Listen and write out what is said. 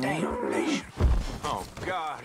Damn nation. Oh, God.